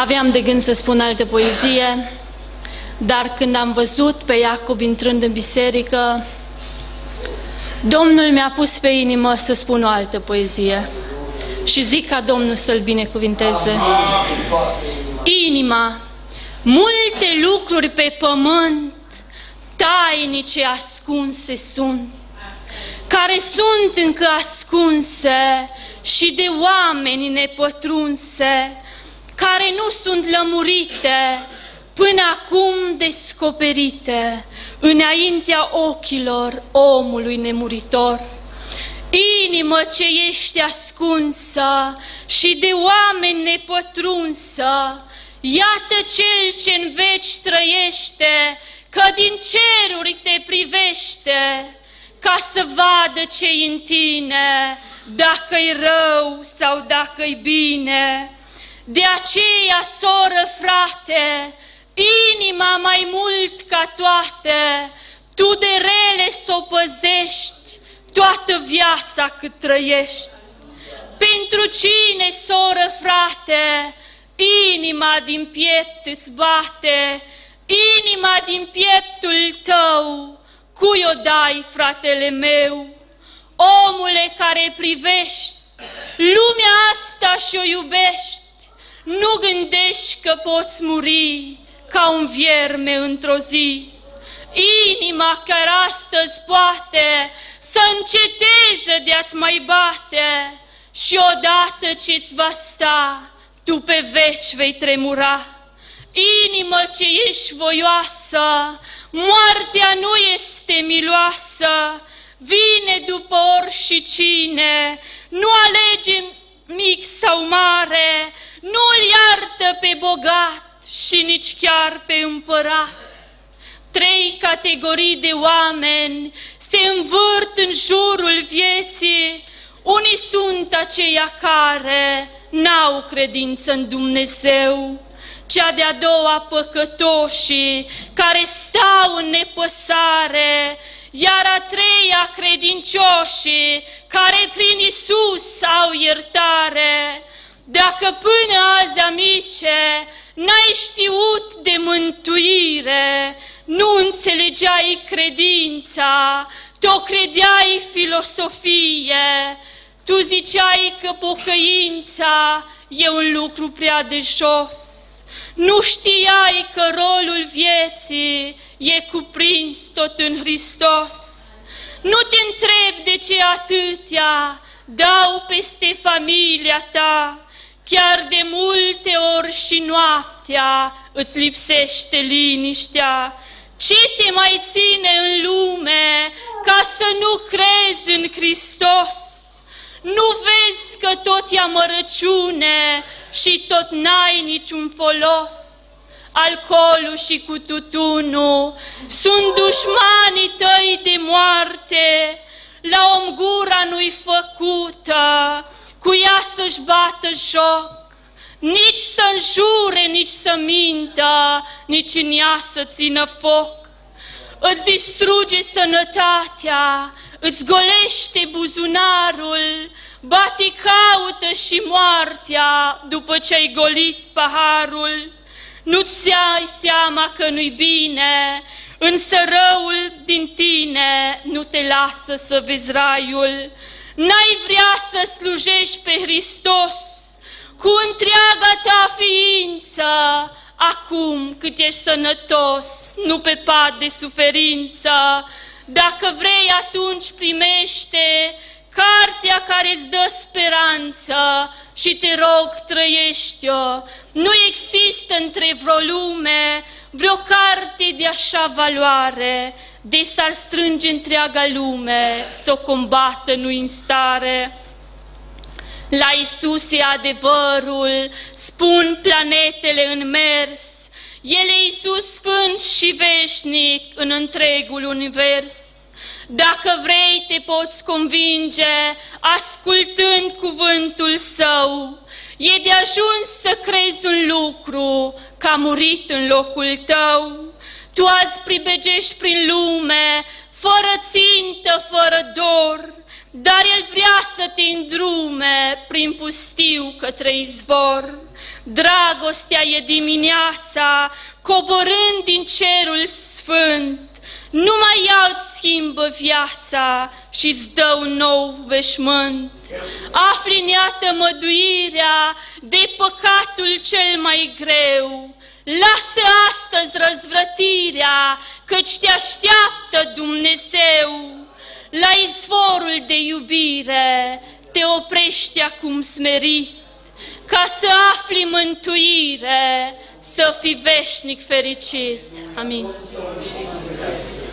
Aveam de gând să spun altă poezie, dar când am văzut pe Iacob intrând în biserică, Domnul mi-a pus pe inimă să spun o altă poezie și zic ca Domnul să-l binecuvinteze. Inima, multe lucruri pe pământ, tainice ascunse sunt, care sunt încă ascunse și de oameni nepătrunse, care nu sunt lămurite, până acum descoperite, înaintea ochilor omului nemuritor. Inimă ce ești ascunsă și de oameni nepătrunsă, iată cel ce în veci trăiește, că din ceruri te privește, ca să vadă ce în tine, dacă-i rău sau dacă-i bine. De aceea, soră, frate, inima mai mult ca toate, tu de rele s o păzești toată viața cât trăiești. Pentru cine, soră, frate, inima din piept îți bate, inima din pieptul tău, cui o dai, fratele meu? Omule care privești lumea asta și o iubești, nu gândești că poți muri ca un vierme într-o zi. Inima care astăzi poate să înceteze de a-ți mai bate și odată ce-ți va sta, tu pe veci vei tremura. Inimă ce ești voioasă, moartea nu este miloasă, vine după ori și cine, nu alege mic sau mare, nu-l iartă pe bogat, și nici chiar pe împărat. Trei categorii de oameni se învârt în jurul vieții. Unii sunt aceia care n-au credință în Dumnezeu, cea de-a doua păcătoșii care stau în nepăsare, iar a treia credincioșii care prin Isus au iertare. Dacă până azi, amice, n-ai știut de mântuire, nu înțelegeai credința, te-o credeai filosofie, tu ziceai că pocăința e un lucru prea de jos. Nu știai că rolul vieții e cuprins tot în Hristos. Nu te întreb de ce atâtea dau peste familia ta, Chiar de multe ori și noaptea îți lipsește liniștea. Ce te mai ține în lume ca să nu crezi în Hristos? Nu vezi că tot e amărăciune și tot n-ai niciun folos? Alcoolul și cu tutunul sunt dușmanii tăi de moarte, să-și bată joc, nici să înjure, nici să mintă, nici în ea să țină foc. Îți distruge sănătatea, îți golește buzunarul, bate caută și moartea după ce ai golit paharul. Nu-ți ai seama că nu-i bine, însă răul din tine nu te lasă să vezi raiul. N-ai vrea să slujești pe Hristos cu întreaga ta ființă, acum cât ești sănătos, nu pe pat de suferință. Dacă vrei, atunci primește cartea care îți dă speranță și te rog, trăiește-o. Nu există între vreo lume vreo carte de așa valoare, de s-ar strânge întreaga lume să o combată nu în stare. La Isus e adevărul, spun planetele în mers, El e Iisus sfânt și veșnic în întregul univers. Dacă vrei, te poți convinge, ascultând cuvântul Său. E de ajuns să crezi un lucru, că a murit în locul tău. Tu azi pribegești prin lume, fără țintă, fără dor, dar El vrea să te îndrume prin pustiu către izvor. Dragostea e dimineața, coborând din cerul sfânt, numai ea îți schimbă viața și îți dă un nou veșmânt. Afli în ea tămăduirea de păcatul cel mai greu. Lasă astăzi răzvrătirea, căci te așteaptă Dumnezeu. La izvorul de iubire te oprești acum smerit, ca să afli mântuire, să fii veșnic fericit. Amin. Christ.